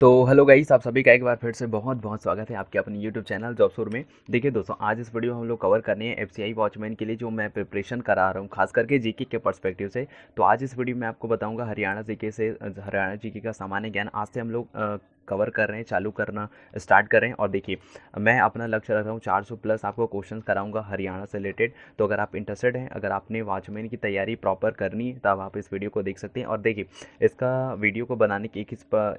तो hello guys, आप सभी का एक बार फिर से बहुत बहुत स्वागत है आपके अपने यूट्यूब चैनल जॉबसोर में। देखिए दोस्तों, आज इस वीडियो में हम लोग कवर करने हैं एफसीआई वॉचमैन के लिए जो मैं प्रिपरेशन करा रहा हूँ, खास करके जीके के पर्सपेक्टिव से। तो आज इस वीडियो में आपको बताऊँगा हरियाणा जीके से, हरियाणा जीके का सामान्य ज्ञान। आज से हम लोग कवर कर रहे हैं, चालू करना स्टार्ट करें और देखिए, मैं अपना लक्ष्य रख रहा हूँ, चार सौ प्लस आपको क्वेश्चन कराऊँगा हरियाणा से रिलेटेड तो अगर आप इंटरेस्टेड हैं, अगर आपने वॉचमैन की तैयारी प्रॉपर करनी है, तब आप इस वीडियो को देख सकते हैं। और देखिए, इसका वीडियो को बनाने की एक ही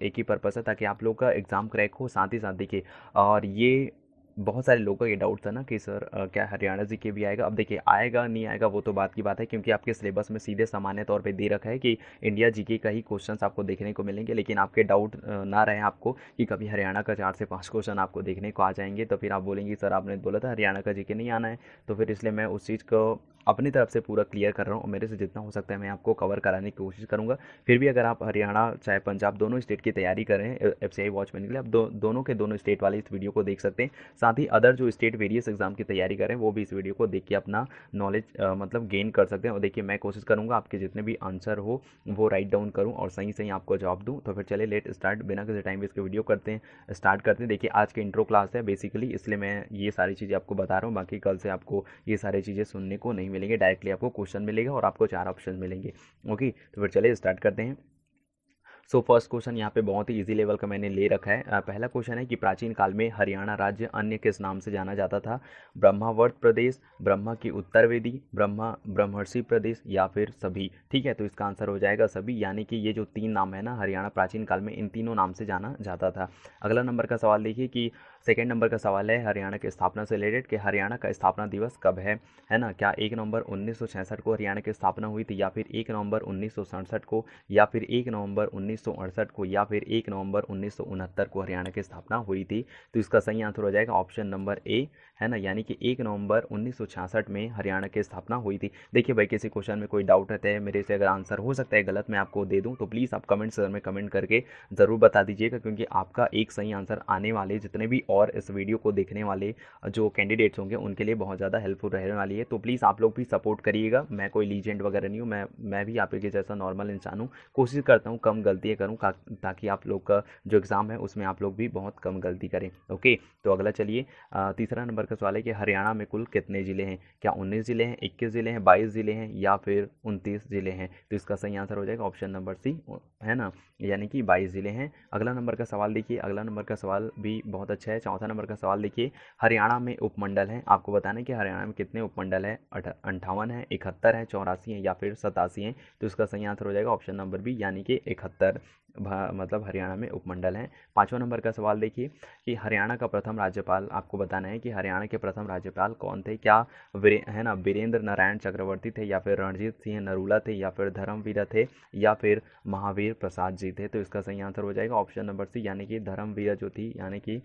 एक ही पर्पज़ है, ताकि आप लोग का एग्ज़ाम क्रैक हो साथ ही साथ। देखिए, और ये बहुत सारे लोगों का ये डाउट था ना कि सर क्या हरियाणा जी के भी आएगा? अब देखिए, आएगा, नहीं आएगा, वो तो बात की बात है, क्योंकि आपके सिलेबस में सीधे सामान्य तौर पे दे रखा है कि इंडिया जी का ही क्वेश्चंस आपको देखने को मिलेंगे, लेकिन आपके डाउट ना रहे आपको कि कभी हरियाणा का चार से पाँच क्वेश्चन आपको देखने को आ जाएँगे तो फिर आप बोलेंगे, सर, आपने बोला था हरियाणा का जी नहीं आना है। तो फिर इसलिए मैं उस चीज़ को अपनी तरफ़ से पूरा क्लियर कर रहा हूँ और मेरे से जितना हो सकता है मैं आपको कवर कराने की कोशिश करूँगा। फिर भी अगर आप हरियाणा चाहे पंजाब दोनों स्टेट की तैयारी कर रहे हैं एफ़ सी वॉचमैन के लिए आप दो, दोनों के दोनों स्टेट वाले इस वीडियो को देख सकते हैं। साथ ही अदर जो स्टेट वेरियस एग्ज़ाम की तैयारी कर वो भी इस वीडियो को देख के अपना नॉलेज मतलब गेन कर सकते हैं। और देखिए मैं कोशिश करूँगा आपके जितने भी आंसर हो वो राइट डाउन करूँ और सही सही आपको जवाब दूँ। तो फिर चले लेट स्टार्ट बिना किसी टाइम इसके वीडियो करते हैं स्टार्ट करते हैं। देखिए आज के इंट्रो क्लास है बेसिकली इसलिए मैं ये सारी चीज़ें आपको बता रहा हूँ बाकी कल से आपको ये सारी चीज़ें सुनने को नहीं मिलेंगे डायरेक्टली आपको क्वेश्चन मिलेगा और आपको चार ऑप्शन मिलेंगे। ओके तो फिर चलिए स्टार्ट करते हैं। सो फ़र्स्ट क्वेश्चन यहाँ पे बहुत ही इजी लेवल का मैंने ले रखा है। पहला क्वेश्चन है कि प्राचीन काल में हरियाणा राज्य अन्य किस नाम से जाना जाता था? ब्रह्मावर्त प्रदेश, ब्रह्मा की उत्तर वेदी, ब्रह्मा, ब्रह्मर्षि प्रदेश या फिर सभी। ठीक है तो इसका आंसर हो जाएगा सभी, यानी कि ये जो तीन नाम है ना, हरियाणा प्राचीन काल में इन तीनों नाम से जाना जाता था। अगला नंबर का सवाल देखिए कि सेकेंड नंबर का सवाल है, हरियाणा की स्थापना से रिलेटेड कि हरियाणा का स्थापना दिवस कब है? है ना? क्या एक नवंबर उन्नीस सौ छियासठ को हरियाणा की स्थापना हुई थी, या फिर एक नवंबर उन्नीस सौ सड़सठ को, या फिर एक नवंबर उन्नीस सौ अड़सठ को, या फिर एक नवंबर उन्नीस सौ उनहत्तर को हरियाणा की स्थापना हुई थी? तो इसका सही आंसर हो जाएगा ऑप्शन नंबर ए, है ना? यानी कि एक नवंबर उन्नीस सौ छियासठ में हरियाणा की स्थापना हुई थी। देखिए भाई, किसी क्वेश्चन में कोई डाउट रहता है, मेरे से अगर आंसर हो सकता है, गलत मैं आपको दे दूँ तो प्लीज़ आप कमेंट सर में कमेंट करके ज़रूर बता दीजिएगा, क्योंकि आपका एक सही आंसर आने वाले जितने भी और इस वीडियो को देखने वाले जो कैंडिडेट्स होंगे, उनके लिए बहुत ज़्यादा हेल्पफुल रहने वाली है। तो प्लीज़ आप लोग भी सपोर्ट करिएगा। मैं कोई लीजेंड वगैरह नहीं हूँ। मैं मैं भी आप के जैसा नॉर्मल इंसान हूँ। कोशिश करता हूँ कम गलतियाँ करूँ ताकि आप लोग का जो एग्ज़ाम है, उसमें आप लोग भी बहुत कम गलती करें। ओके तो अगला चलिए तीसरा नंबर का सवाल है कि हरियाणा में कुल कितने ज़िले हैं? क्या उन्नीस ज़िले हैं, इक्कीस ज़िले हैं, बाईस ज़िले हैं या फिर उनतीस ज़िले हैं? तो इसका सही आंसर हो जाएगा ऑप्शन नंबर सी है ना? यानी कि बाईस ज़िले हैं। अगला नंबर का सवाल देखिए। अगला नंबर का सवाल भी बहुत अच्छा है। चौथा नंबर का सवाल देखिए। हरियाणा में उपमंडल है। आपको बताना है कि हरियाणा में कितने उपमंडल है? अंठावन है, इकहत्तर है, चौरासी है या फिर सतासी है? तो इसका सही आंसर हो जाएगा ऑप्शन नंबर बी, यानी कि इकहत्तर। मतलब हरियाणा में उपमंडल हैं। पाँचवा नंबर का सवाल देखिए कि हरियाणा का प्रथम राज्यपाल, आपको बताना है कि हरियाणा के प्रथम राज्यपाल कौन थे? क्या है ना, वीरेंद्र नारायण चक्रवर्ती थे या फिर रणजीत सिंह नरूला थे या फिर धर्मवीर थे या फिर महावीर प्रसाद जी थे? तो इसका सही आंसर हो जाएगा ऑप्शन नंबर सी, यानी कि धर्मवीर जो थी, यानी कि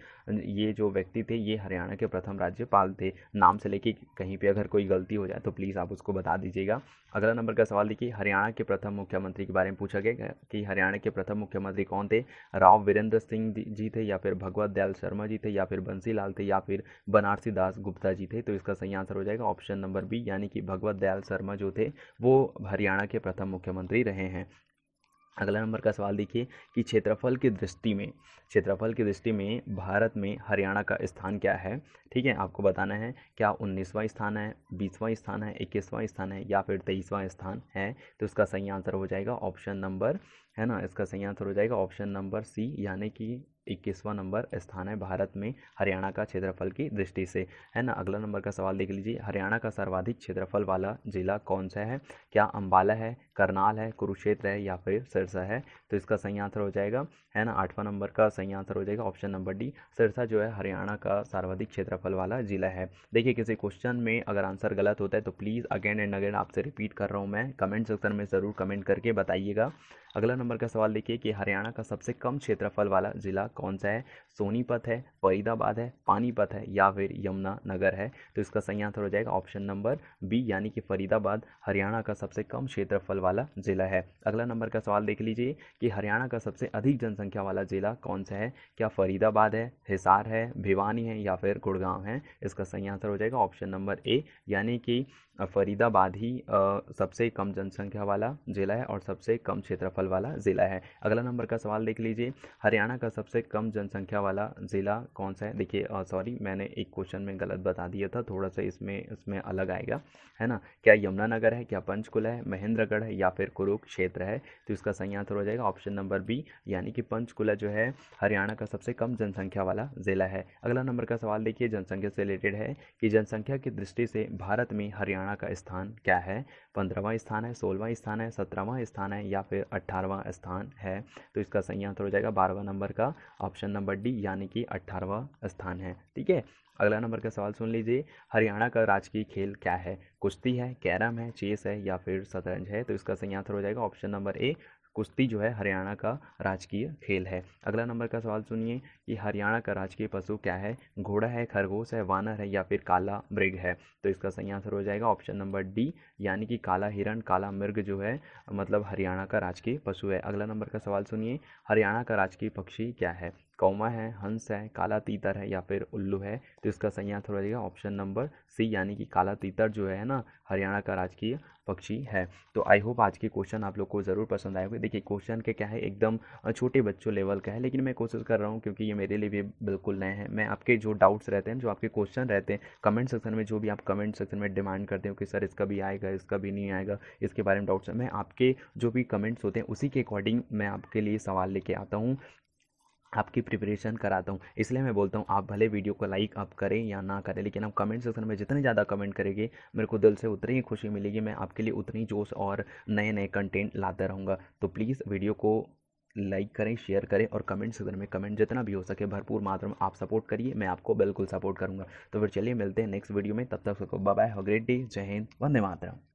ये जो व्यक्ति थे, ये हरियाणा के प्रथम राज्यपाल थे। नाम से लेके कहीं पर अगर कोई गलती हो जाए तो प्लीज़ आप उसको बता दीजिएगा। अगला नंबर का सवाल देखिए, हरियाणा के प्रथम मुख्यमंत्री के बारे में पूछा गया कि हरियाणा के प्रथम मुख्यमंत्री कौन थे? राव वीरेंद्र सिंह जी थे या फिर भगवत दयाल शर्मा जी थे या फिर बंसी लाल थे या फिर बनारसी दास गुप्ता जी थे? तो इसका सही आंसर हो जाएगा ऑप्शन नंबर बी, यानी कि भगवत दयाल शर्मा जो थे, वो हरियाणा के प्रथम मुख्यमंत्री रहे हैं। अगला नंबर का सवाल देखिए कि क्षेत्रफल की दृष्टि में, क्षेत्रफल की दृष्टि में भारत में हरियाणा का स्थान क्या है? ठीक है, आपको बताना है क्या उन्नीसवां स्थान है, बीसवां स्थान है, इक्कीसवां स्थान है या फिर तेईसवां स्थान है? तो इसका सही आंसर हो जाएगा ऑप्शन नंबर, है ना? इसका सही आंसर हो जाएगा ऑप्शन नंबर सी, यानी कि इक्कीसवां नंबर स्थान है भारत में हरियाणा का क्षेत्रफल की दृष्टि से। है ना? अगला नंबर का सवाल देख लीजिए। हरियाणा का सर्वाधिक क्षेत्रफल वाला जिला कौन सा है? क्या अम्बाला है, करनाल है, कुरुक्षेत्र है या फिर सिरसा है? तो इसका सही आंसर हो जाएगा। है ना? आठवां नंबर का सही आंसर हो जाएगा ऑप्शन नंबर डी। सिरसा जो है हरियाणा का सर्वाधिक क्षेत्रफल वाला जिला है। देखिए, किसी क्वेश्चन में अगर आंसर गलत होता है तो प्लीज़ अगेन एंड अगेन आपसे रिपीट कर रहा हूँ मैं। कमेंट सेक्शन में ज़रूर कमेंट करके बताइएगा। अगला नंबर का सवाल देखिए कि हरियाणा का सबसे कम क्षेत्रफल वाला जिला कौन सा है? सोनीपत है, फरीदाबाद है, पानीपत है या फिर यमुना नगर है? तो इसका सही आंसर हो जाएगा ऑप्शन नंबर बी, यानी कि फरीदाबाद, हरियाणा का सबसे कम क्षेत्रफल वाला जिला है। अगला नंबर का सवाल देख लीजिए कि हरियाणा का सबसे अधिक जनसंख्या वाला जिला कौन सा है? क्या फरीदाबाद है, हिसार है, भिवानी है या फिर गुड़गांव है? इसका सही आंसर हो जाएगा ऑप्शन नंबर ए, यानी कि फरीदाबाद ही सबसे कम जनसंख्या वाला ज़िला है और सबसे कम क्षेत्रफल वाला वाला ज़िला है। अगला नंबर का सवाल देख लीजिए, हरियाणा का सबसे कम जनसंख्या वाला ज़िला कौन सा है? देखिए सॉरी मैंने एक क्वेश्चन में गलत बता दिया था थोड़ा सा इसमें इसमें अलग आएगा, है ना? क्या यमुनानगर है? क्या पंचकुला है? महेंद्रगढ़ है? या फिर कुरुक्षेत्र है? तो इसका सही आंसर हो जाएगा ऑप्शन नंबर बी यानी कि पंचकुला जो है, हरियाणा का सबसे कम जनसंख्या वाला ज़िला है। अगला नंबर का सवाल देखिए, जनसंख्या से रिलेटेड है कि जनसंख्या की दृष्टि से भारत में हरियाणा का स्थान क्या है? पंद्रहवा स्थान है, सोलहवा स्थान है, सत्रहवा स्थान है या फिर अट्ठारहवा स्थान है तो इसका सही आंसर हो जाएगा बारहवा नंबर का ऑप्शन नंबर डी, यानी कि अट्ठारहवा स्थान है। ठीक है? अगला नंबर का सवाल सुन लीजिए। हरियाणा का राजकीय खेल क्या है? कुश्ती है, कैरम है, चेस है या फिर शतरंज है? तो इसका सही आंसर हो जाएगा ऑप्शन नंबर ए कुश्ती जो है हरियाणा का राजकीय खेल है। अगला नंबर का सवाल सुनिए कि हरियाणा का राजकीय पशु क्या है? घोड़ा है, खरगोश है, वानर है या फिर काला मृग है? तो इसका सही आंसर हो जाएगा ऑप्शन नंबर डी, यानी कि काला हिरण, काला मृग जो है मतलब हरियाणा का राजकीय पशु है। अगला नंबर का सवाल सुनिए, हरियाणा का राजकीय पक्षी क्या है? कौमा है, हंस है, काला तीतर है या फिर उल्लू है तो इसका सही आंसर हो जाएगा ऑप्शन नंबर सी, यानी कि काला तीतर जो है ना, हरियाणा का राजकीय पक्षी है। तो आई होप आज के क्वेश्चन आप लोग को ज़रूर पसंद आए होंगे। देखिए, क्वेश्चन के क्या है, एकदम छोटे बच्चों लेवल का है, लेकिन मैं कोशिश कर रहा हूँ क्योंकि ये मेरे लिए भी बिल्कुल नए हैं। मैं आपके जो डाउट्स रहते हैं, जो आपके क्वेश्चन रहते हैं, कमेंट सेक्शन में जो भी आप कमेंट सेक्शन में डिमांड करते हो कि सर इसका भी आएगा, इसका भी नहीं आएगा, इसके बारे में डाउट्स मैं आपके जो भी कमेंट्स होते हैं, उसी के अकॉर्डिंग मैं आपके लिए सवाल लेके आता हूँ। आपकी प्रिपरेशन कराता हूँ। इसलिए मैं बोलता हूँ, आप भले वीडियो को लाइक आप करें या ना करें, लेकिन आप कमेंट सेक्शन में जितने ज़्यादा कमेंट करेंगे, मेरे को दिल से उतनी ही खुशी मिलेगी। मैं आपके लिए उतनी जोश और नए नए कंटेंट लाता रहूँगा। तो प्लीज़ वीडियो को लाइक करें शेयर करें और कमेंट सेक्शन में कमेंट जितना भी हो सके भरपूर मात्रा में आप सपोर्ट करिए, मैं आपको बिल्कुल सपोर्ट करूँगा। तो फिर चलिए मिलते हैं नेक्स्ट वीडियो में, तब तक सबको बाय हो ग्रेट डे जय हिंद, वंदे मातरम।